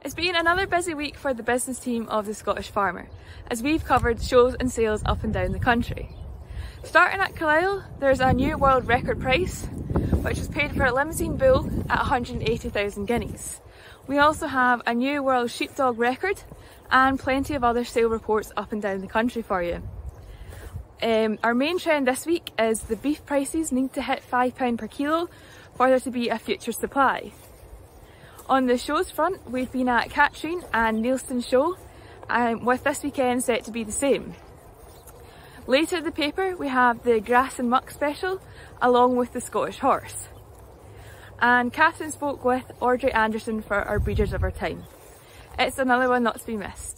It's been another busy week for the business team of the Scottish Farmer, as we've covered shows and sales up and down the country. Starting at Carlisle, there's a new world record price, which was paid for a Limousin bull at 180,000 guineas. We also have a new world sheepdog record and plenty of other sale reports up and down the country for you. Um, our main trend this week is the beef prices need to hit £5 per kilo for there to be a future supply. On the shows front, we've been at Catrine and Neilston Show, um, with this weekend set to be the same. Later in the paper, we have the Grass and Muck special, along with the Scottish Horse. And Catherine spoke with Audrey Anderson for our Breeders of Our Time. It's another one not to be missed.